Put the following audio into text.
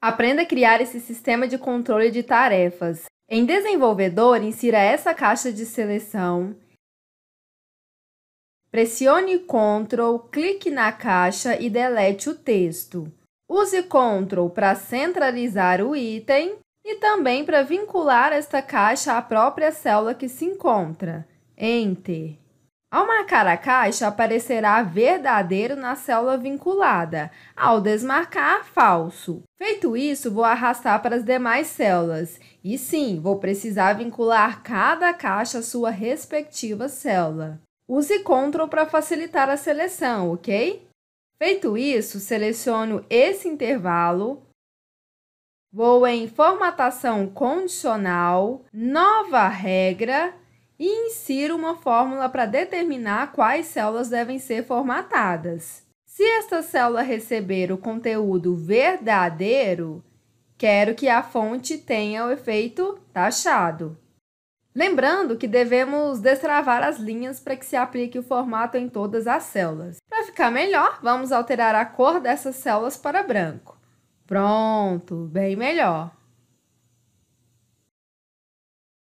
Aprenda a criar esse sistema de controle de tarefas. Em Desenvolvedor, insira essa caixa de seleção. Pressione Ctrl, clique na caixa e delete o texto. Use Ctrl para centralizar o item e também para vincular esta caixa à própria célula que se encontra. Enter. Ao marcar a caixa, aparecerá verdadeiro na célula vinculada. Ao desmarcar, falso. Feito isso, vou arrastar para as demais células. E sim, vou precisar vincular cada caixa à sua respectiva célula. Use Ctrl para facilitar a seleção, ok? Feito isso, seleciono esse intervalo, vou em Formatação Condicional, Nova Regra e insiro uma fórmula para determinar quais células devem ser formatadas. Se esta célula receber o conteúdo verdadeiro, quero que a fonte tenha o efeito taxado. Lembrando que devemos destravar as linhas para que se aplique o formato em todas as células. Para ficar melhor, vamos alterar a cor dessas células para branco. Pronto, bem melhor.